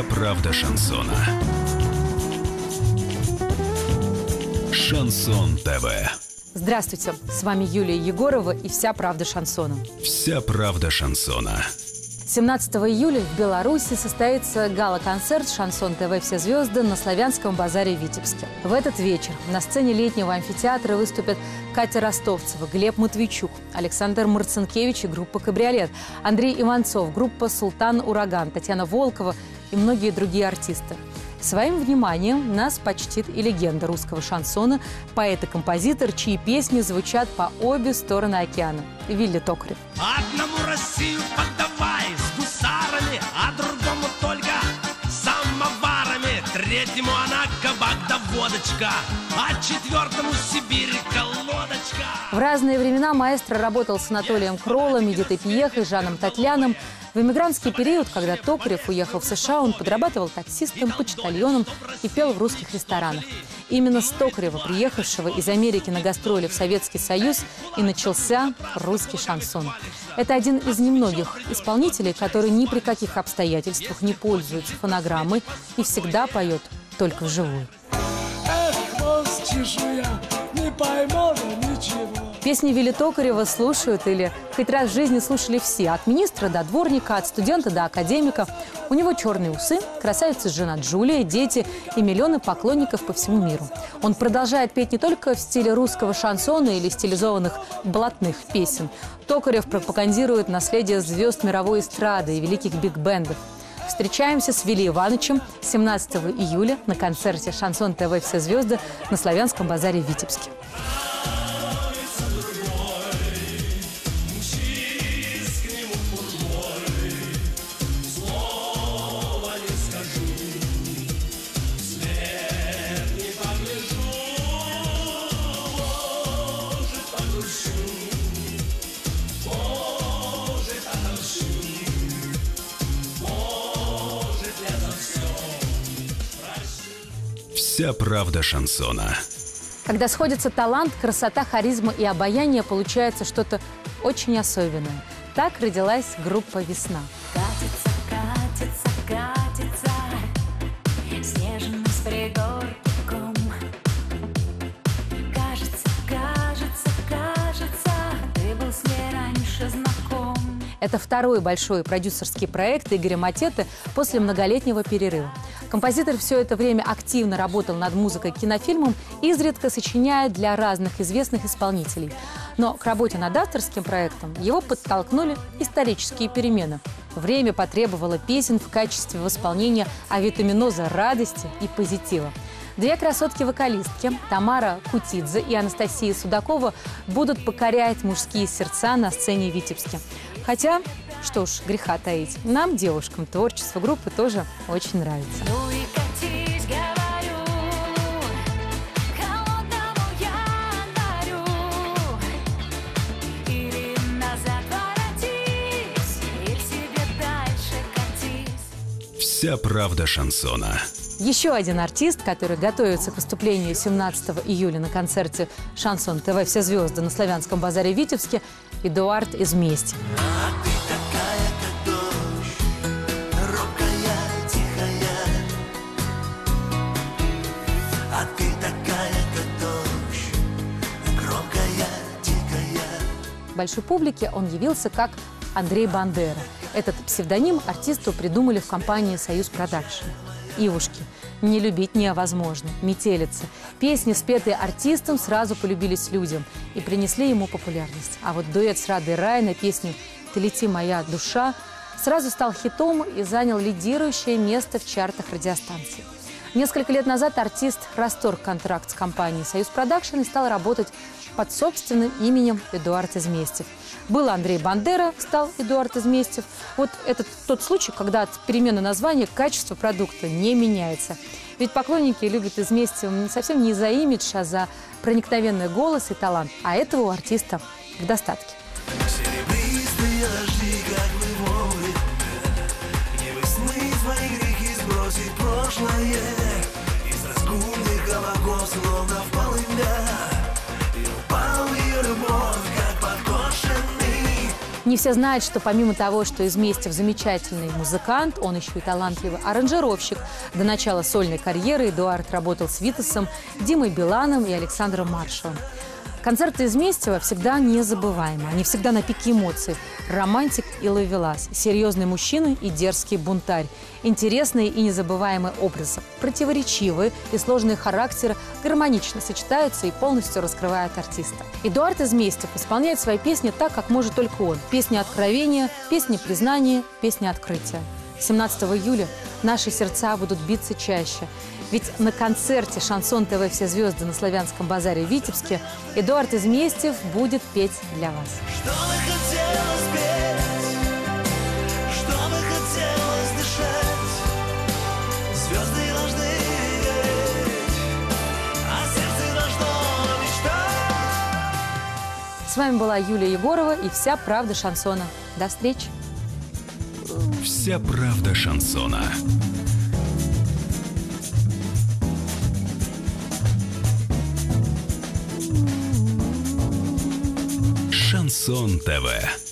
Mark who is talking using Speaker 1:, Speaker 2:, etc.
Speaker 1: Вся правда шансона. Шансон ТВ.
Speaker 2: Здравствуйте, с вами Юлия Егорова и «Вся правда шансона».
Speaker 1: Вся правда шансона.
Speaker 2: 17 июля в Беларуси состоится гала-концерт «Шансон ТВ. Все звезды» на Славянском базаре в Витебске. В этот вечер на сцене летнего амфитеатра выступят Катя Ростовцева, Глеб Матвейчук, Александр Марцинкевич и группа «Кабриолет», Андрей Иванцов, группа «Султан Ураган», Татьяна Волкова и многие другие артисты. Своим вниманием нас почтит и легенда русского шансона, поэт и композитор, чьи песни звучат по обе стороны океана – Вилли Токарев.
Speaker 3: Одному Россию подавай с гусарами, а другому только самоварами. Третьему она кабак да водочка, а четвертому Сибирь колодочка.
Speaker 2: В разные времена маэстро работал с Анатолием Кроллом, Эдитой Пьехой, Жаном Татляном. В эмигрантский период, когда Токарев уехал в США, он подрабатывал таксистом, почтальоном и пел в русских ресторанах. Именно с Токарева, приехавшего из Америки на гастроли в Советский Союз, и начался русский шансон. Это один из немногих исполнителей, который ни при каких обстоятельствах не пользуется фонограммой и всегда поет только вживую.
Speaker 4: Эх, хвост чешуя, не поймала ничего.
Speaker 2: Песни Вилли Токарева слушают или хоть раз в жизни слушали все. От министра до дворника, от студента до академика. У него черные усы, красавица жена Джулия, дети и миллионы поклонников по всему миру. Он продолжает петь не только в стиле русского шансона или стилизованных блатных песен. Токарев пропагандирует наследие звезд мировой эстрады и великих биг-бендов. Встречаемся с Вилли Ивановичем 17 июля на концерте «Шансон ТВ. Все звезды» на Славянском базаре в Витебске.
Speaker 1: Вся правда шансона.
Speaker 2: Когда сходятся талант, красота, харизма и обаяние, получается что-то очень особенное. Так родилась группа «Весна».
Speaker 5: Катится, катится, катится Снежный с пригорком Кажется, кажется, кажется Ты был с ней раньше знаком
Speaker 2: Это второй большой продюсерский проект Игоря Матеты после многолетнего перерыва. Композитор все это время активно работал над музыкой к кинофильмам, изредка сочиняя для разных известных исполнителей. Но к работе над авторским проектом его подтолкнули исторические перемены. Время потребовало песен в качестве восполнения авитаминоза радости и позитива. Две красотки-вокалистки, Тамара Кутидзе и Анастасия Судакова, будут покорять мужские сердца на сцене в Витебске. Хотя, что уж греха таить, нам, девушкам, творчество группы тоже очень нравится.
Speaker 5: Ну и катись, говорю Холодному я дарю Или назад воротись И к себе дальше катись
Speaker 1: Вся правда шансона.
Speaker 2: Еще один артист, который готовится к выступлению 17 июля на концерте «Шансон ТВ. Все звезды» на Славянском базаре в Витебске – Эдуард из Большой публике он явился как Андрей Бандера. Этот псевдоним артисту придумали в компании «Союз Продакшн». Ивушки. «Не любить невозможно», «Метелица». Песни, спетые артистом, сразу полюбились людям и принесли ему популярность. А вот дуэт с Радой Рай на песню «Ты лети, моя душа» сразу стал хитом и занял лидирующее место в чартах радиостанции. Несколько лет назад артист расторг контракт с компанией «Союз Продакшн» и стал работать под собственным именем Эдуард Изместьев. Был Андрей Бандера, стал Эдуард Изместьев. Вот это тот случай, когда от перемены названия качество продукта не меняется. Ведь поклонники любят Изместьева не совсем не за имидж, а за проникновенный голос и талант. А этого у артиста в достатке.
Speaker 6: Серебристые дожди, как мы море, Не весны твои грехи сбросить прошлое Из разгульных головов, словно в полымя
Speaker 2: Не все знают, что помимо того, что из Местев замечательный музыкант, он еще и талантливый аранжировщик. До начала сольной карьеры Эдуард работал с Витасом, Димой Биланом и Александром Маршалом. Концерты из Местева всегда незабываемы. Они всегда на пике эмоций. Романтик и ловелас. Серьезный мужчина и дерзкий бунтарь. Интересные и незабываемые образы. Противоречивые и сложные характеры гармонично сочетаются и полностью раскрывают артиста. Эдуард Изместьев исполняет свои песни так, как может только он. Песни откровения, песни признания, песни открытия. 17 июля наши сердца будут биться чаще. Ведь на концерте «Шансон ТВ. Все звезды» на Славянском базаре в Витебске Эдуард Изместьев будет петь для вас.
Speaker 6: Что бы хотелось петь, что бы хотелось дышать, звезды должны гореть, а сердце должно мечтать.
Speaker 2: С вами была Юлия Егорова и вся правда шансона. До встречи!
Speaker 1: Вся правда шансона. Шансон ТВ.